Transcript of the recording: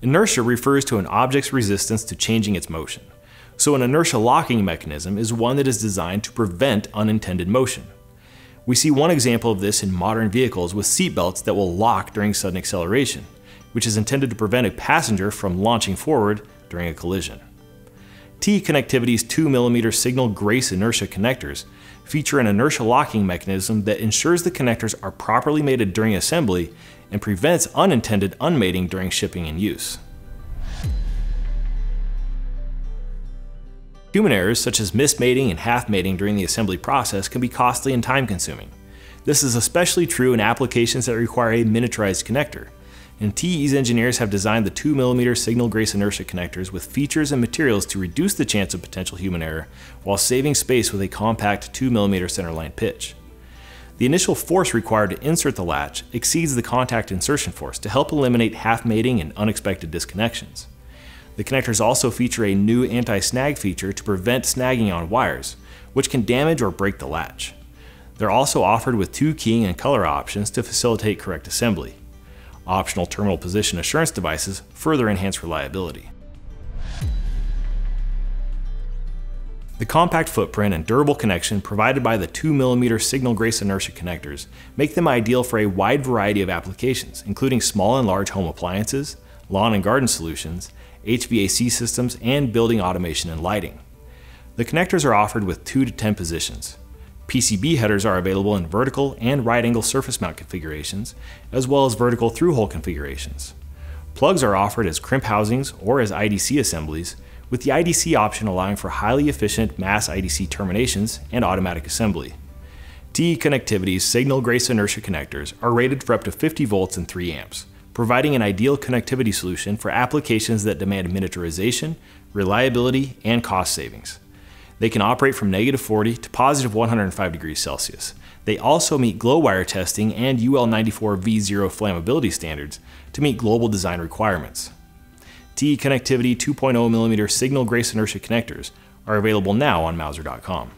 Inertia refers to an object's resistance to changing its motion. So an inertia locking mechanism is one that is designed to prevent unintended motion. We see one example of this in modern vehicles with seatbelts that will lock during sudden acceleration, which is intended to prevent a passenger from launching forward during a collision. TE Connectivity's 2mm signal Grace inertia connectors feature an inertia locking mechanism that ensures the connectors are properly mated during assembly and prevents unintended unmating during shipping and use. Human errors such as mismating and half mating during the assembly process can be costly and time consuming. This is especially true in applications that require a miniaturized connector. And TE's engineers have designed the 2mm signal grace inertia connectors with features and materials to reduce the chance of potential human error while saving space with a compact 2mm centerline pitch. The initial force required to insert the latch exceeds the contact insertion force to help eliminate half mating and unexpected disconnections. The connectors also feature a new anti-snag feature to prevent snagging on wires, which can damage or break the latch. They're also offered with two keying and color options to facilitate correct assembly. Optional terminal position assurance devices further enhance reliability. The compact footprint and durable connection provided by the 2mm signal grace inertia connectors make them ideal for a wide variety of applications, including small and large home appliances, lawn and garden solutions, HVAC systems, and building automation and lighting. The connectors are offered with 2 to 10 positions. PCB headers are available in vertical and right angle surface mount configurations, as well as vertical through hole configurations. Plugs are offered as crimp housings or as IDC assemblies, with the IDC option allowing for highly efficient mass IDC terminations and automatic assembly. TE Connectivity's Signal Grace inertia connectors are rated for up to 50 volts and 3 amps, providing an ideal connectivity solution for applications that demand miniaturization, reliability, and cost savings. They can operate from negative 40 to positive 105 degrees Celsius. They also meet glow wire testing and UL94 V0 flammability standards to meet global design requirements. TE Connectivity 2.0mm signal grace inertia connectors are available now on Mouser.com.